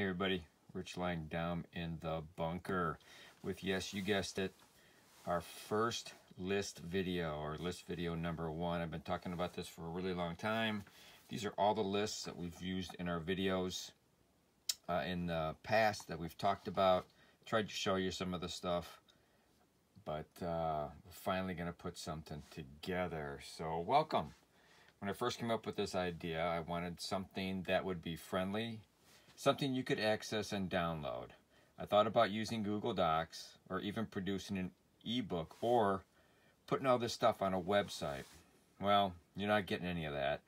Hey everybody, Rich Langdom in the bunker with, yes, you guessed it, our first list video or list video number one. I've been talking about this for a really long time. These are all the lists that we've used in our videos uh, in the past that we've talked about. Tried to show you some of the stuff, but uh, we're finally going to put something together. So welcome. When I first came up with this idea, I wanted something that would be friendly something you could access and download. I thought about using Google Docs or even producing an ebook or putting all this stuff on a website. Well, you're not getting any of that,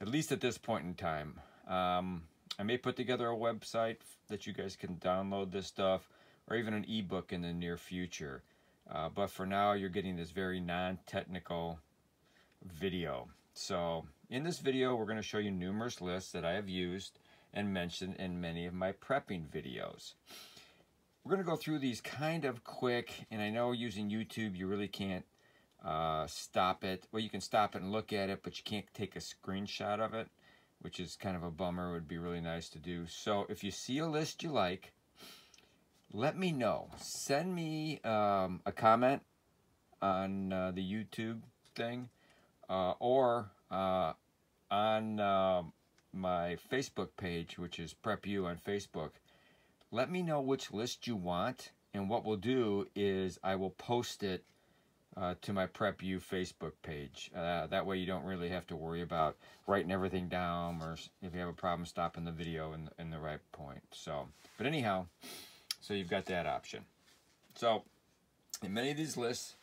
at least at this point in time. Um, I may put together a website that you guys can download this stuff or even an ebook in the near future. Uh, but for now, you're getting this very non-technical video. So in this video, we're going to show you numerous lists that I have used and mentioned in many of my prepping videos. We're going to go through these kind of quick, and I know using YouTube you really can't uh, stop it. Well, you can stop it and look at it, but you can't take a screenshot of it, which is kind of a bummer. It would be really nice to do. So if you see a list you like, let me know. Send me um, a comment on uh, the YouTube thing uh, or uh, on um, my Facebook page, which is Prep U on Facebook. Let me know which list you want, and what we'll do is I will post it uh, to my Prep U Facebook page. Uh, that way you don't really have to worry about writing everything down or if you have a problem stopping the video in, in the right point. So, but anyhow, so you've got that option. So, in many of these lists,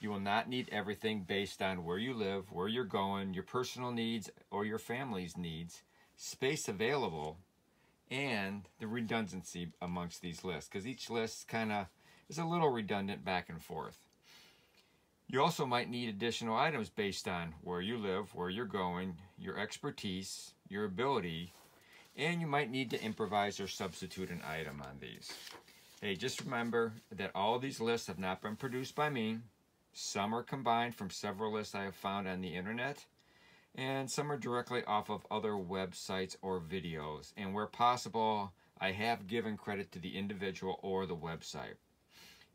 you will not need everything based on where you live, where you're going, your personal needs, or your family's needs space available and the redundancy amongst these lists because each list kind of is a little redundant back and forth. You also might need additional items based on where you live, where you're going, your expertise, your ability, and you might need to improvise or substitute an item on these. Hey, just remember that all these lists have not been produced by me. Some are combined from several lists I have found on the internet and some are directly off of other websites or videos. And where possible, I have given credit to the individual or the website.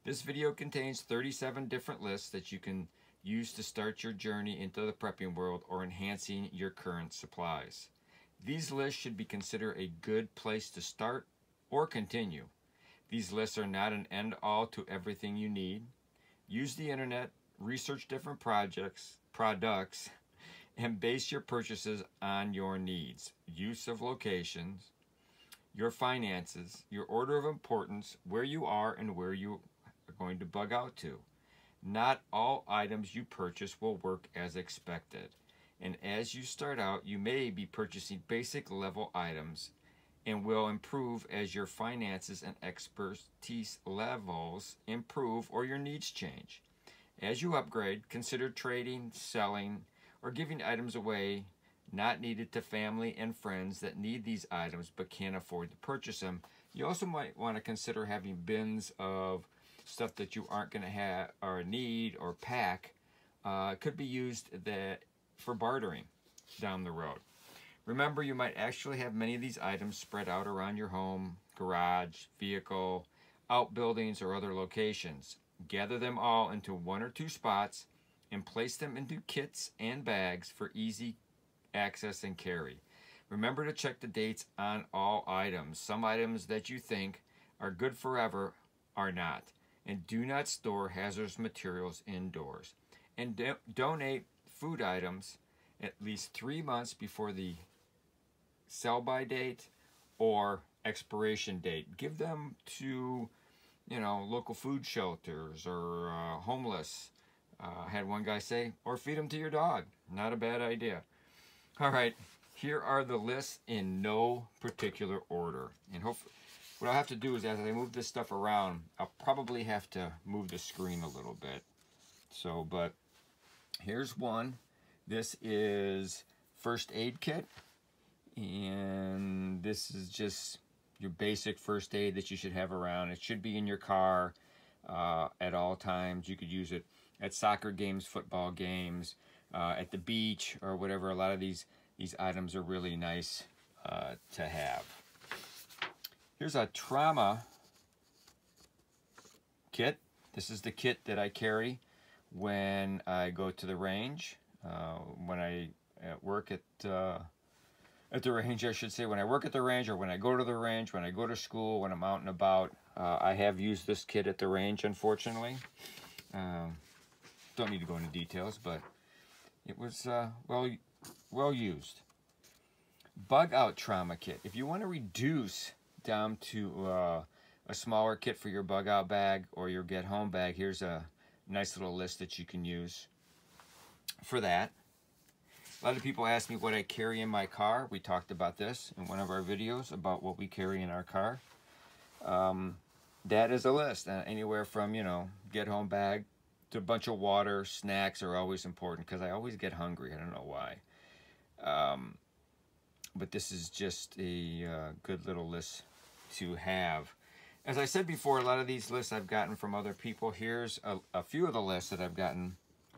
This video contains 37 different lists that you can use to start your journey into the prepping world or enhancing your current supplies. These lists should be considered a good place to start or continue. These lists are not an end-all to everything you need. Use the internet, research different projects, products, and base your purchases on your needs, use of locations, your finances, your order of importance, where you are and where you are going to bug out to. Not all items you purchase will work as expected. And as you start out, you may be purchasing basic level items and will improve as your finances and expertise levels improve or your needs change. As you upgrade, consider trading, selling, or giving items away not needed to family and friends that need these items but can't afford to purchase them. You also might want to consider having bins of stuff that you aren't going to have or need or pack. Uh, could be used that for bartering down the road. Remember, you might actually have many of these items spread out around your home, garage, vehicle, outbuildings, or other locations. Gather them all into one or two spots and place them into kits and bags for easy access and carry. Remember to check the dates on all items. Some items that you think are good forever are not. And do not store hazardous materials indoors. And do donate food items at least three months before the sell by date or expiration date. Give them to, you know, local food shelters or uh, homeless uh, had one guy say, or feed them to your dog. Not a bad idea. All right, here are the lists in no particular order. And hopefully, what I'll have to do is as I move this stuff around, I'll probably have to move the screen a little bit. So, but here's one. This is first aid kit. And this is just your basic first aid that you should have around. It should be in your car uh, at all times. You could use it at soccer games, football games, uh, at the beach or whatever. A lot of these, these items are really nice uh, to have. Here's a trauma kit. This is the kit that I carry when I go to the range, uh, when I at work at uh, at the range, I should say, when I work at the range or when I go to the range, when I go to school, when I'm out and about. Uh, I have used this kit at the range, unfortunately. Um, don't need to go into details, but it was uh, well well used. Bug out trauma kit. If you want to reduce down to uh, a smaller kit for your bug out bag or your get home bag, here's a nice little list that you can use for that. A lot of people ask me what I carry in my car. We talked about this in one of our videos about what we carry in our car. Um, that is a list. Uh, anywhere from, you know, get home bag to a bunch of water. Snacks are always important because I always get hungry. I don't know why. Um, but this is just a uh, good little list to have. As I said before, a lot of these lists I've gotten from other people. Here's a, a few of the lists that I've gotten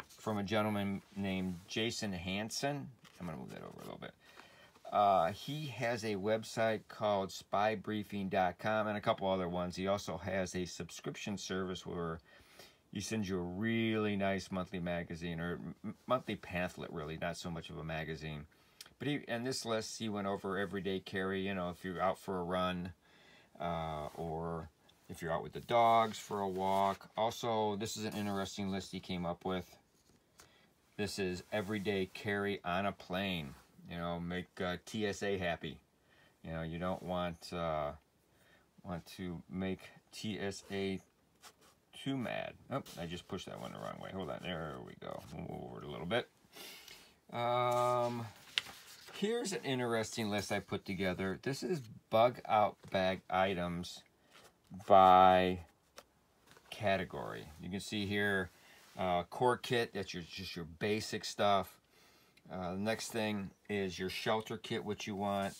from a gentleman named Jason Hanson. I'm going to move that over a little bit. Uh, he has a website called spybriefing.com and a couple other ones. He also has a subscription service where he sends you a really nice monthly magazine or monthly pamphlet, really, not so much of a magazine. But he, and this list, he went over everyday carry, you know, if you're out for a run uh, or if you're out with the dogs for a walk. Also, this is an interesting list he came up with. This is everyday carry on a plane. You know, make uh, TSA happy. You know, you don't want uh, want to make TSA too mad. Oh, I just pushed that one the wrong way. Hold on, there we go. Move over a little bit. Um, here's an interesting list I put together. This is bug out bag items by category. You can see here uh, core kit, that's your just your basic stuff. Uh, the next thing is your shelter kit, which you want.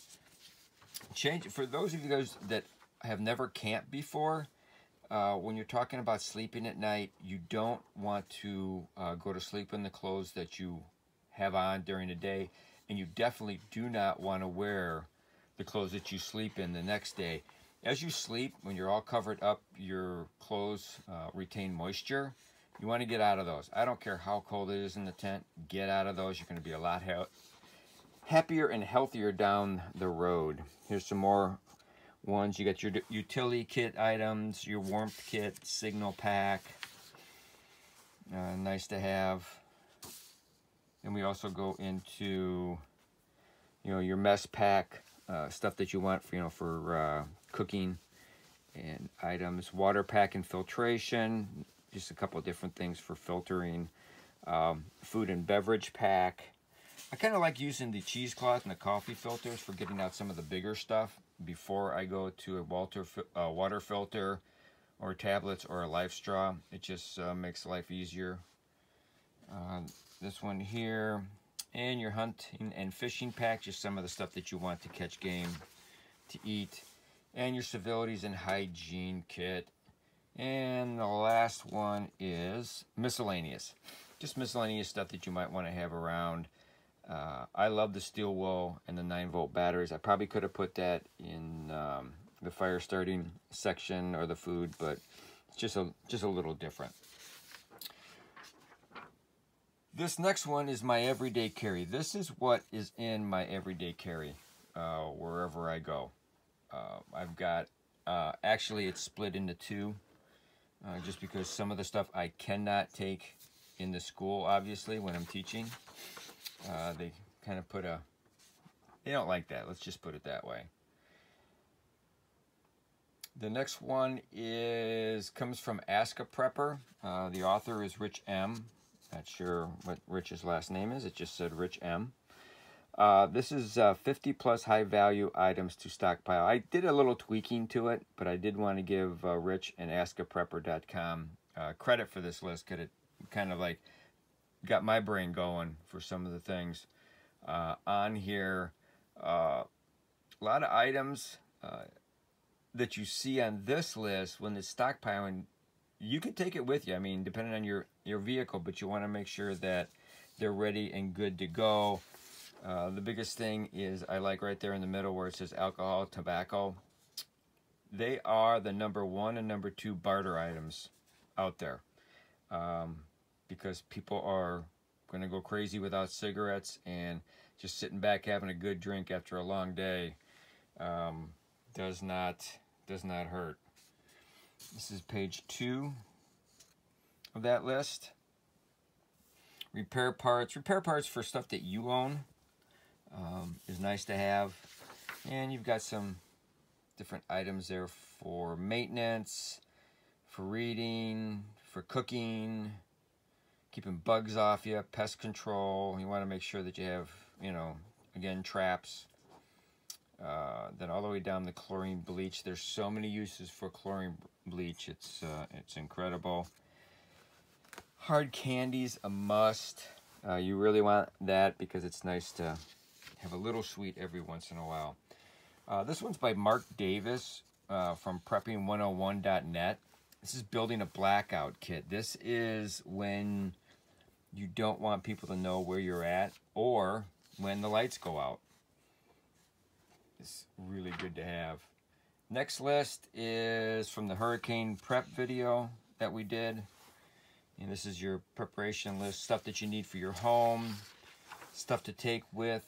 Change for those of you guys that have never camped before. Uh, when you're talking about sleeping at night, you don't want to uh, go to sleep in the clothes that you have on during the day, and you definitely do not want to wear the clothes that you sleep in the next day. As you sleep, when you're all covered up, your clothes uh, retain moisture. You want to get out of those. I don't care how cold it is in the tent. Get out of those. You're going to be a lot ha happier and healthier down the road. Here's some more ones. You got your utility kit items, your warmth kit, signal pack. Uh, nice to have. And we also go into, you know, your mess pack, uh, stuff that you want for, you know, for uh, cooking and items. Water pack and filtration, just a couple different things for filtering. Um, food and beverage pack. I kind of like using the cheesecloth and the coffee filters for getting out some of the bigger stuff before I go to a water, uh, water filter or tablets or a life straw. It just uh, makes life easier. Uh, this one here and your hunting and fishing pack, just some of the stuff that you want to catch game, to eat, and your civilities and hygiene kit. And the last one is miscellaneous. Just miscellaneous stuff that you might want to have around. Uh, I love the steel wool and the 9 volt batteries. I probably could have put that in um, the fire starting section or the food, but it's just a, just a little different. This next one is my everyday carry. This is what is in my everyday carry uh, wherever I go. Uh, I've got, uh, actually it's split into two uh, just because some of the stuff I cannot take in the school, obviously, when I'm teaching. Uh, they kind of put a, they don't like that. Let's just put it that way. The next one is comes from Ask a Prepper. Uh, the author is Rich M. Not sure what Rich's last name is. It just said Rich M. Uh, this is uh, 50 plus high value items to stockpile. I did a little tweaking to it, but I did want to give uh, Rich and AskAPrepper.com uh, credit for this list because it kind of like got my brain going for some of the things uh, on here. A lot of items that you see on this list when it's stockpiling, you can take it with you. I mean, depending on your, your vehicle, but you want to make sure that they're ready and good to go. Uh, the biggest thing is I like right there in the middle where it says alcohol, tobacco. they are the number one and number two barter items out there um, because people are going to go crazy without cigarettes and just sitting back having a good drink after a long day um, does not does not hurt. This is page two of that list. Repair parts. Repair parts for stuff that you own um, is nice to have. And you've got some different items there for maintenance, for reading, for cooking, keeping bugs off you, pest control. You want to make sure that you have, you know, again, traps. Uh, then all the way down the chlorine bleach. There's so many uses for chlorine bleach. It's uh, it's incredible. Hard candies, a must. Uh, you really want that because it's nice to have a little sweet every once in a while. Uh, this one's by Mark Davis uh, from prepping101.net. This is building a blackout kit. This is when you don't want people to know where you're at or when the lights go out. It's really good to have. Next list is from the hurricane prep video that we did. And this is your preparation list, stuff that you need for your home, stuff to take with.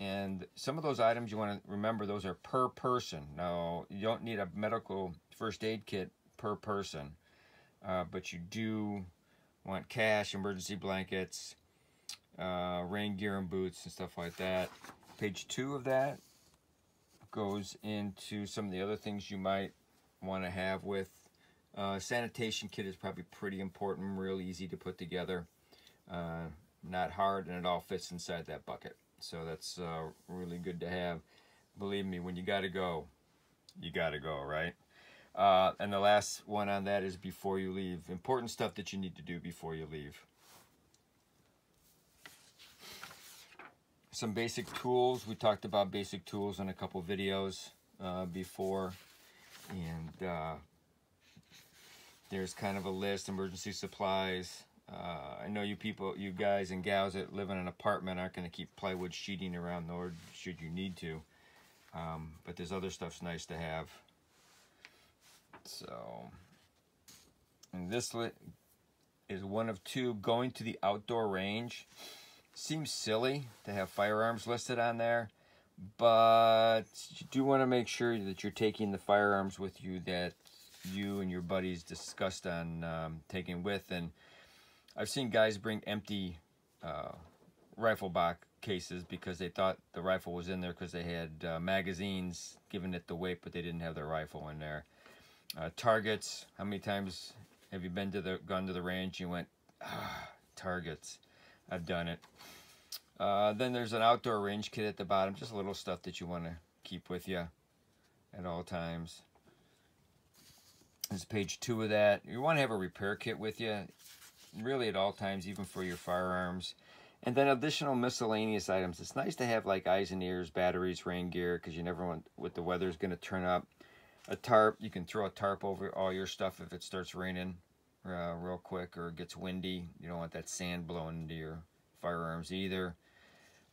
And some of those items you want to remember, those are per person. Now, you don't need a medical first aid kit per person, uh, but you do want cash, emergency blankets, uh, rain gear and boots and stuff like that. Page two of that goes into some of the other things you might want to have with. Uh, sanitation kit is probably pretty important, real easy to put together. Uh, not hard, and it all fits inside that bucket. So that's uh, really good to have. Believe me, when you got to go, you got to go, right? Uh, and the last one on that is before you leave. Important stuff that you need to do before you leave. some basic tools. We talked about basic tools in a couple videos uh, before. And uh, there's kind of a list, emergency supplies. Uh, I know you people, you guys and gals that live in an apartment aren't going to keep plywood sheeting around, nor should you need to. Um, but there's other stuff's nice to have. So, and this is one of two going to the outdoor range. Seems silly to have firearms listed on there, but you do want to make sure that you're taking the firearms with you that you and your buddies discussed on um, taking with. And I've seen guys bring empty uh, rifle box cases because they thought the rifle was in there because they had uh, magazines giving it the weight, but they didn't have their rifle in there. Uh, targets. How many times have you been to the gone to the range? And you went ah, targets. I've done it. Uh, then there's an outdoor range kit at the bottom, just little stuff that you want to keep with you at all times. There's page two of that. You want to have a repair kit with you, really at all times, even for your firearms. And then additional miscellaneous items. It's nice to have like eyes and ears, batteries, rain gear, because you never want what the weather's going to turn up. A tarp, you can throw a tarp over all your stuff if it starts raining uh, real quick or gets windy. You don't want that sand blowing into your firearms either.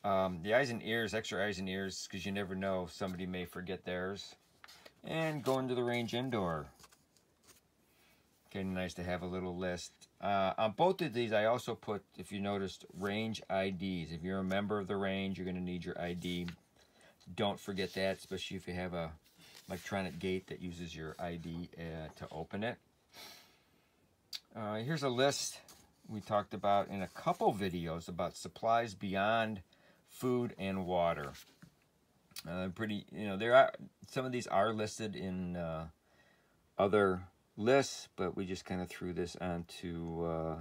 Um, the eyes and ears, extra eyes and ears, because you never know, somebody may forget theirs. And going to the range indoor. Okay, nice to have a little list. Uh, on both of these, I also put, if you noticed, range IDs. If you're a member of the range, you're going to need your ID. Don't forget that, especially if you have a electronic gate that uses your ID uh, to open it. Uh, here's a list we talked about in a couple videos about supplies beyond food and water. Uh, pretty, you know, there are some of these are listed in uh, other lists, but we just kind of threw this onto uh,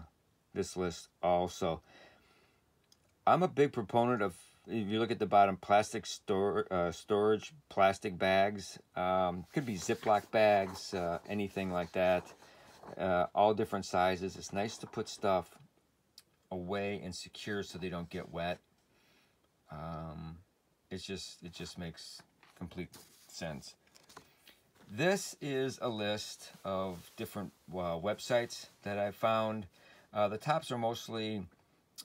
this list also. I'm a big proponent of, if you look at the bottom, plastic store, uh, storage, plastic bags. Um, could be Ziploc bags, uh, anything like that uh, all different sizes. It's nice to put stuff away and secure so they don't get wet. Um, it's just it just makes complete sense. This is a list of different uh, websites that I found. Uh, the tops are mostly,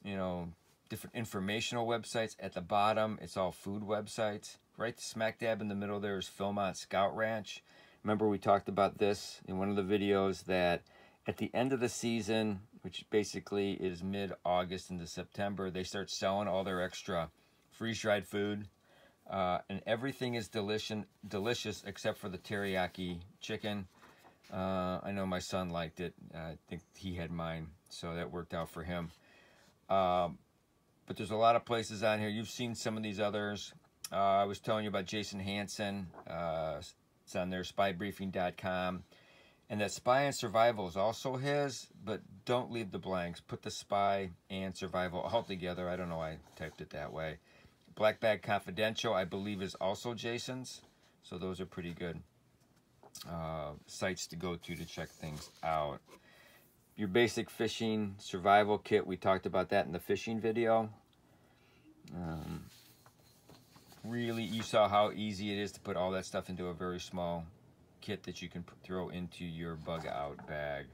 you know, different informational websites. At the bottom, it's all food websites. Right smack dab in the middle there is Philmont Scout Ranch. Remember we talked about this in one of the videos that at the end of the season, which basically is mid-August into September, they start selling all their extra freeze-dried food. Uh, and everything is delicious, delicious except for the teriyaki chicken. Uh, I know my son liked it. I think he had mine, so that worked out for him. Um, but there's a lot of places on here. You've seen some of these others. Uh, I was telling you about Jason Hanson. Uh, it's on there, spybriefing.com. And that spy and survival is also his, but don't leave the blanks. Put the spy and survival all together. I don't know why I typed it that way. Black Bag Confidential, I believe, is also Jason's. So those are pretty good uh, sites to go to to check things out. Your basic fishing survival kit, we talked about that in the fishing video. Um, really, you saw how easy it is to put all that stuff into a very small kit that you can throw into your bug out bag.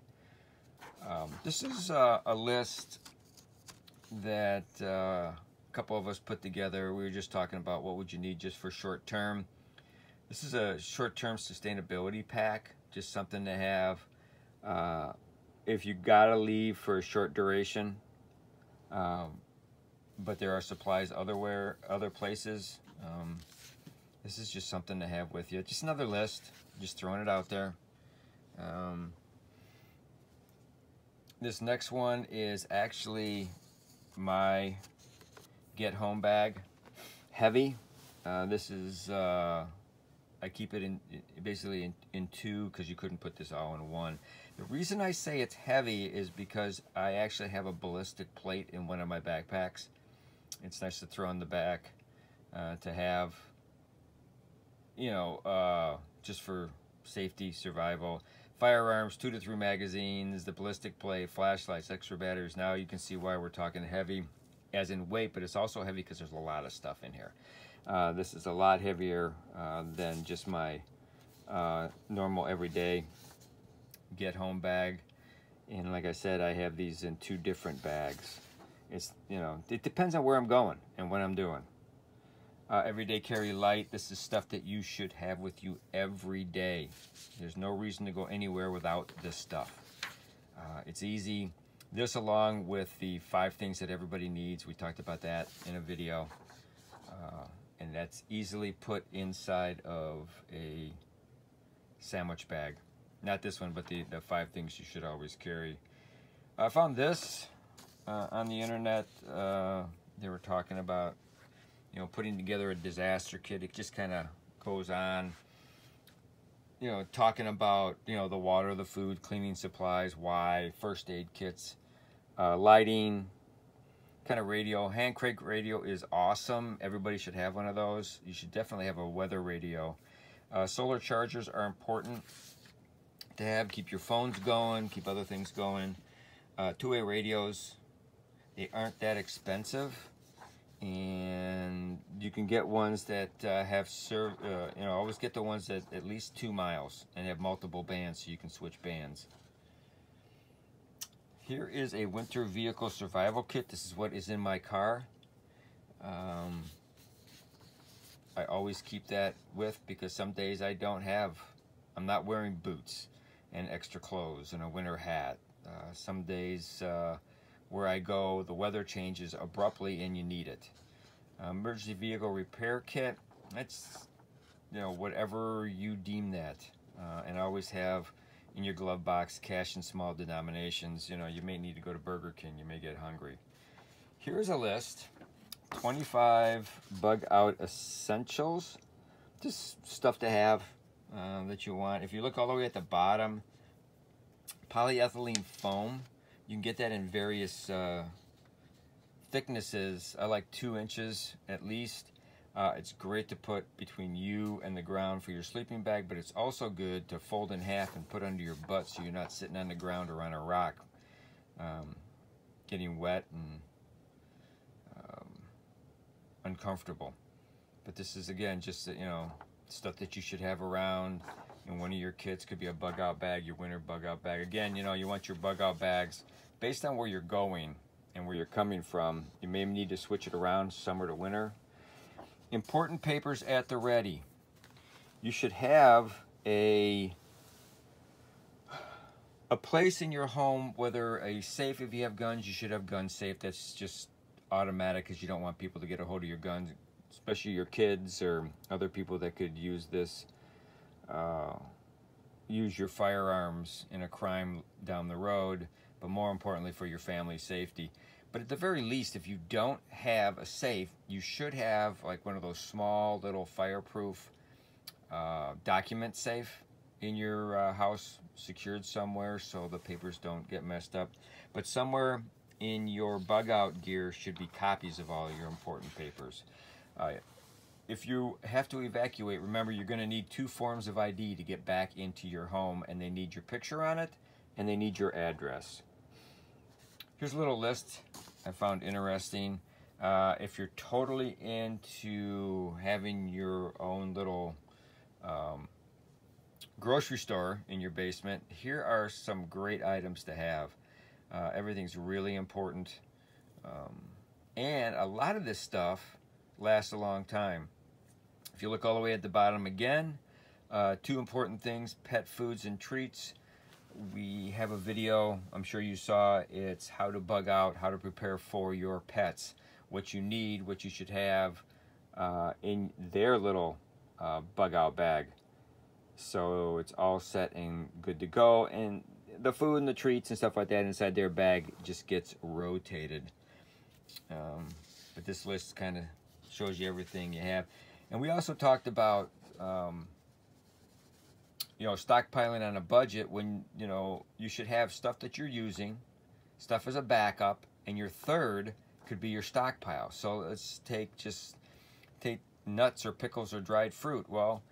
Um, this is uh, a list that uh, couple of us put together. We were just talking about what would you need just for short term. This is a short-term sustainability pack, just something to have uh, if you gotta leave for a short duration. Um, but there are supplies otherwhere, other places. Um, this is just something to have with you. Just another list, just throwing it out there. Um, this next one is actually my get home bag. Heavy. Uh, this is uh, I keep it in basically in, in two because you couldn't put this all in one. The reason I say it's heavy is because I actually have a ballistic plate in one of my backpacks. It's nice to throw in the back uh, to have, you know, uh, just for safety, survival. Firearms, two to three magazines, the ballistic plate, flashlights, extra batteries. Now you can see why we're talking heavy as in weight, but it's also heavy because there's a lot of stuff in here. Uh, this is a lot heavier uh, than just my uh, normal everyday get home bag. And like I said, I have these in two different bags. It's, you know, it depends on where I'm going and what I'm doing. Uh, everyday carry light. This is stuff that you should have with you every day. There's no reason to go anywhere without this stuff. Uh, it's easy. This along with the five things that everybody needs. We talked about that in a video. Uh, and that's easily put inside of a sandwich bag. Not this one, but the, the five things you should always carry. I found this uh, on the internet. Uh, they were talking about, you know, putting together a disaster kit. It just kind of goes on, you know, talking about, you know, the water, the food, cleaning supplies, why, first aid kits, uh, lighting, kind of radio. Hand crank radio is awesome. Everybody should have one of those. You should definitely have a weather radio. Uh, solar chargers are important to have. Keep your phones going, keep other things going. Uh, two-way radios, they aren't that expensive. And you can get ones that uh, have serve, uh, you know, always get the ones that at least two miles and have multiple bands so you can switch bands. Here is a winter vehicle survival kit. This is what is in my car. Um, I always keep that with because some days I don't have, I'm not wearing boots and extra clothes and a winter hat. Uh, some days uh, where I go, the weather changes abruptly and you need it. Uh, emergency vehicle repair kit, that's, you know, whatever you deem that. Uh, and always have in your glove box, cash in small denominations. You know, you may need to go to Burger King. You may get hungry. Here's a list. 25 bug out essentials. Just stuff to have uh, that you want. If you look all the way at the bottom, polyethylene foam. You can get that in various uh, thicknesses. I like two inches at least. Uh, it's great to put between you and the ground for your sleeping bag, but it's also good to fold in half and put under your butt so you're not sitting on the ground or on a rock um, getting wet and um, uncomfortable. But this is, again, just, you know, stuff that you should have around. And one of your kits could be a bug out bag, your winter bug out bag. Again, you know, you want your bug out bags based on where you're going and where you're coming from. You may need to switch it around summer to winter Important papers at the ready. You should have a a place in your home, whether a safe, if you have guns, you should have gun safe. That's just automatic because you don't want people to get a hold of your guns, especially your kids or other people that could use this, uh, use your firearms in a crime down the road, but more importantly for your family's safety. But at the very least, if you don't have a safe, you should have like one of those small little fireproof uh, document safe in your uh, house secured somewhere so the papers don't get messed up. But somewhere in your bug out gear should be copies of all your important papers. Uh, if you have to evacuate, remember you're going to need two forms of ID to get back into your home, and they need your picture on it and they need your address. Here's a little list I found interesting. Uh, if you're totally into having your own little um, grocery store in your basement, here are some great items to have. Uh, everything's really important. Um, and a lot of this stuff lasts a long time. If you look all the way at the bottom again, uh, two important things, pet foods and treats. We have a video, I'm sure you saw, it's how to bug out, how to prepare for your pets. What you need, what you should have uh, in their little uh, bug out bag. So it's all set and good to go. And the food and the treats and stuff like that inside their bag just gets rotated. Um, but this list kind of shows you everything you have. And we also talked about, um, you know, stockpiling on a budget when, you know, you should have stuff that you're using, stuff as a backup, and your third could be your stockpile. So let's take just, take nuts or pickles or dried fruit. Well,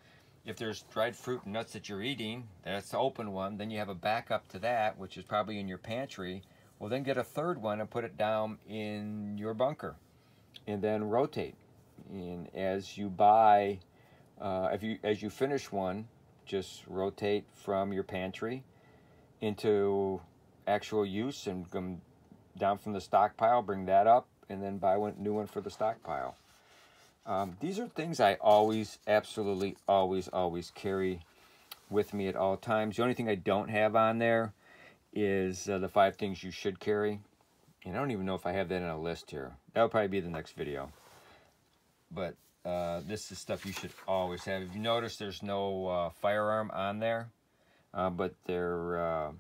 if there's dried fruit and nuts that you're eating, that's the open one, then you have a backup to that, which is probably in your pantry. Well, then get a third one and put it down in your bunker and then rotate. And as you buy, uh, if you as you finish one, just rotate from your pantry into actual use and come down from the stockpile, bring that up, and then buy one new one for the stockpile. Um, these are things I always, absolutely, always, always carry with me at all times. The only thing I don't have on there is uh, the five things you should carry. And I don't even know if I have that in a list here. That'll probably be the next video. But uh, this is stuff you should always have. If you notice, there's no uh, firearm on there. Uh, but there, uh,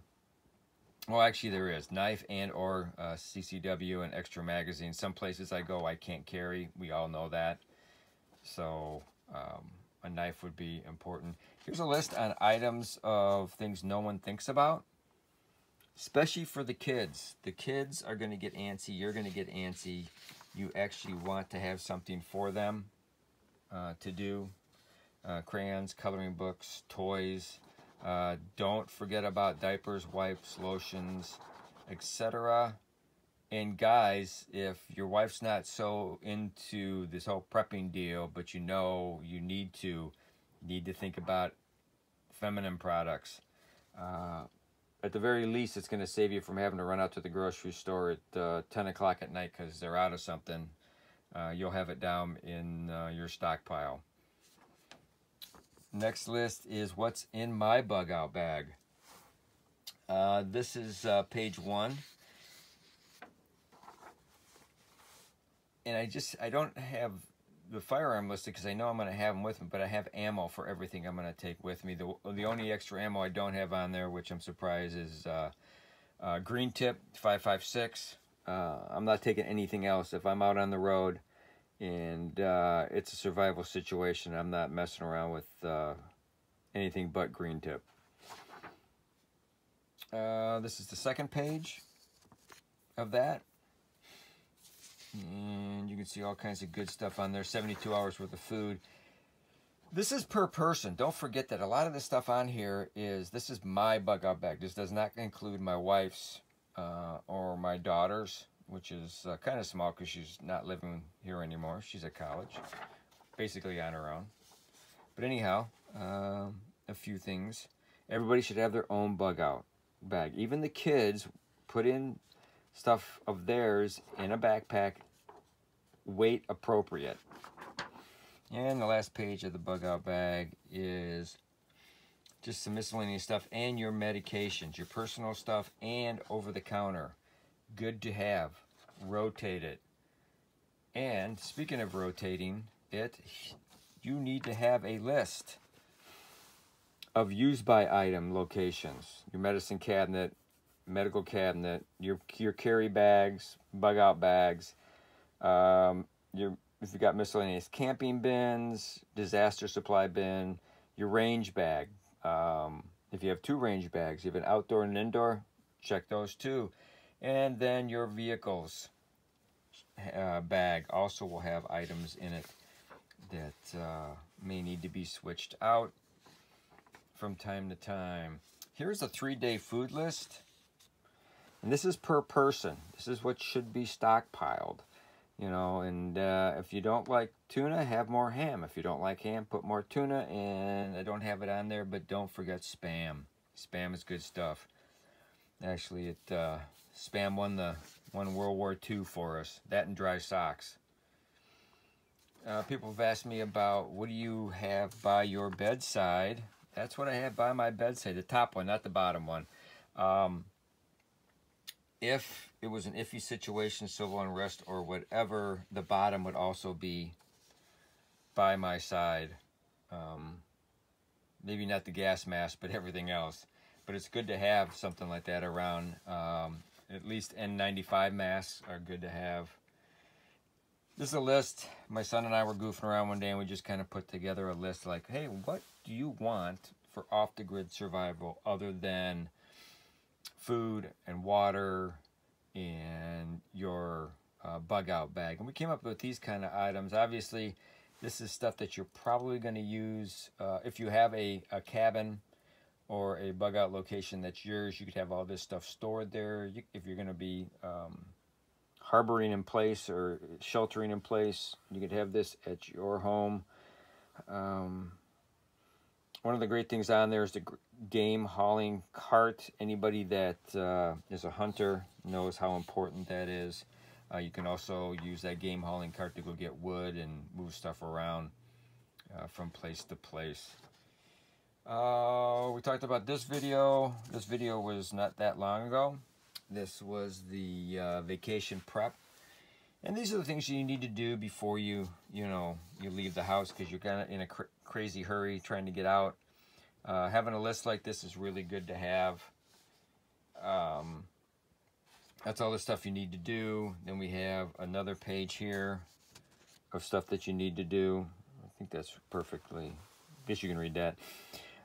well, actually there is. Knife and or uh, CCW and extra magazine. Some places I go I can't carry. We all know that. So um, a knife would be important. Here's a list on items of things no one thinks about, especially for the kids. The kids are going to get antsy. You're going to get antsy. You actually want to have something for them to do. Uh, crayons, coloring books, toys. Uh, don't forget about diapers, wipes, lotions, etc. And guys, if your wife's not so into this whole prepping deal, but you know you need to, need to think about feminine products. Uh, at the very least, it's going to save you from having to run out to the grocery store at uh, 10 o'clock at night because they're out of something. Uh, you'll have it down in uh, your stockpile. Next list is what's in my bug out bag. Uh, this is uh, page one. and I just I don't have the firearm listed because I know I'm going to have them with me, but I have ammo for everything I'm going to take with me. The the only extra ammo I don't have on there, which I'm surprised, is uh, uh, green tip 556. Uh, I'm not taking anything else if I'm out on the road and uh, it's a survival situation. I'm not messing around with uh, anything but green tip. Uh, this is the second page of that. And you can see all kinds of good stuff on there. 72 hours worth of food. This is per person. Don't forget that a lot of the stuff on here is, this is my bug out bag. This does not include my wife's uh, or my daughter's, which is uh, kind of small because she's not living here anymore. She's at college, basically on her own. But anyhow, um, a few things. Everybody should have their own bug out bag. Even the kids put in stuff of theirs in a backpack, weight appropriate. And the last page of the bug out bag is just some miscellaneous stuff, and your medications, your personal stuff, and over the counter. Good to have. Rotate it. And speaking of rotating it, you need to have a list of used by item locations. Your medicine cabinet, medical cabinet, your your carry bags, bug out bags, um, your if you've got miscellaneous camping bins, disaster supply bin, your range bag. Um, if you have two range bags, you have an outdoor and an indoor, check those too. And then your vehicles uh, bag also will have items in it that uh, may need to be switched out from time to time. Here's a three-day food list. And this is per person. This is what should be stockpiled. You know, and uh, if you don't like tuna, have more ham. If you don't like ham, put more tuna. And I don't have it on there, but don't forget Spam. Spam is good stuff. Actually, it uh, Spam won the won World War II for us. That and dry socks. Uh, people have asked me about what do you have by your bedside. That's what I have by my bedside, the top one, not the bottom one. Um, if it was an iffy situation, civil unrest or whatever, the bottom would also be by my side. Um, maybe not the gas mask, but everything else. But it's good to have something like that around. Um, at least N95 masks are good to have. This is a list. My son and I were goofing around one day and we just kind of put together a list like, hey, what do you want for off-the-grid survival other than food and water and your uh, bug out bag. And we came up with these kind of items. Obviously, this is stuff that you're probably going to use uh, if you have a, a cabin or a bug out location that's yours. You could have all this stuff stored there. You, if you're going to be um, harboring in place or sheltering in place, you could have this at your home. Um, one of the great things on there is the game hauling cart. Anybody that uh, is a hunter knows how important that is. Uh, you can also use that game hauling cart to go get wood and move stuff around uh, from place to place. Uh, we talked about this video. This video was not that long ago. This was the uh, vacation prep. And these are the things you need to do before you, you know, you leave the house because you're kind of in a crazy hurry trying to get out. Uh, having a list like this is really good to have. Um, that's all the stuff you need to do. Then we have another page here of stuff that you need to do. I think that's perfectly, I guess you can read that.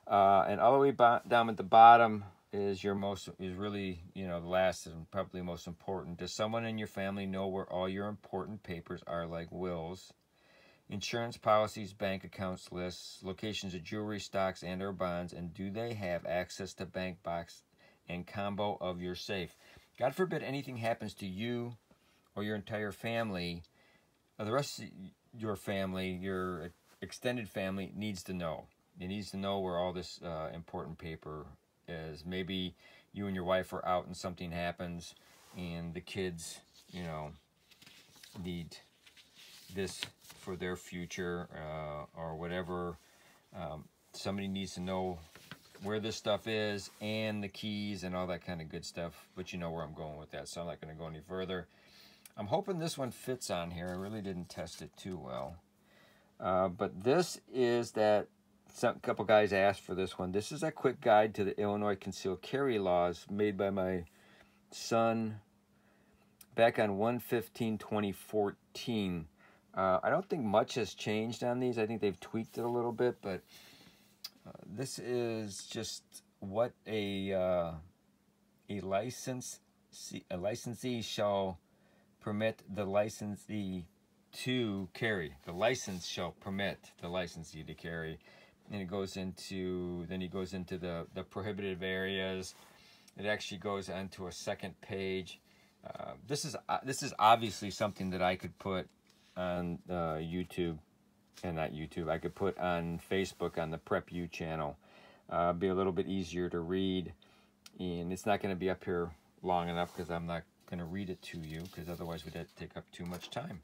Uh, and all the way down at the bottom is your most, is really, you know, the last and probably most important. Does someone in your family know where all your important papers are like wills, insurance policies, bank accounts lists, locations of jewelry, stocks, and or bonds, and do they have access to bank box and combo of your safe? God forbid anything happens to you or your entire family, the rest of your family, your extended family needs to know. It needs to know where all this uh, important paper is. Maybe you and your wife are out and something happens and the kids, you know, need this for their future uh, or whatever. Um, somebody needs to know where this stuff is and the keys and all that kind of good stuff. But you know where I'm going with that, so I'm not going to go any further. I'm hoping this one fits on here. I really didn't test it too well. Uh, but this is that, some couple guys asked for this one. This is a quick guide to the Illinois concealed carry laws made by my son back on 115-2014. Uh, I don't think much has changed on these. I think they've tweaked it a little bit, but uh, this is just what a uh, a license a licensee shall permit the licensee to carry. The license shall permit the licensee to carry. And it goes into then he goes into the the prohibitive areas. It actually goes onto a second page. Uh, this is uh, this is obviously something that I could put on uh, YouTube, and not YouTube, I could put on Facebook on the Prep U channel. Uh, be a little bit easier to read, and it's not going to be up here long enough because I'm not going to read it to you because otherwise we'd take up too much time.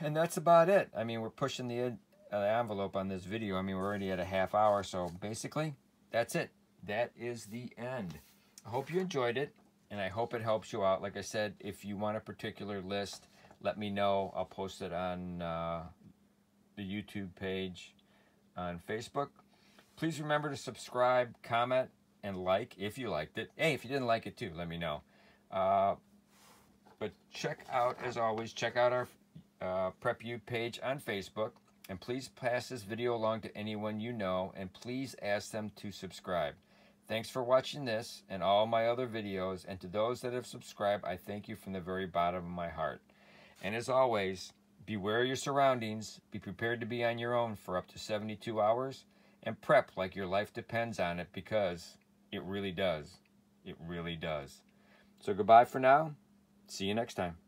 And that's about it. I mean, we're pushing the the envelope on this video. I mean, we're already at a half hour, so basically, that's it. That is the end. I hope you enjoyed it, and I hope it helps you out. Like I said, if you want a particular list, let me know. I'll post it on uh, the YouTube page on Facebook. Please remember to subscribe, comment, and like if you liked it. Hey, if you didn't like it too, let me know. Uh, but check out, as always, check out our uh, Prep U page on Facebook. And please pass this video along to anyone you know. And please ask them to subscribe. Thanks for watching this and all my other videos. And to those that have subscribed, I thank you from the very bottom of my heart. And as always, beware your surroundings. Be prepared to be on your own for up to 72 hours. And prep like your life depends on it because it really does. It really does. So goodbye for now. See you next time.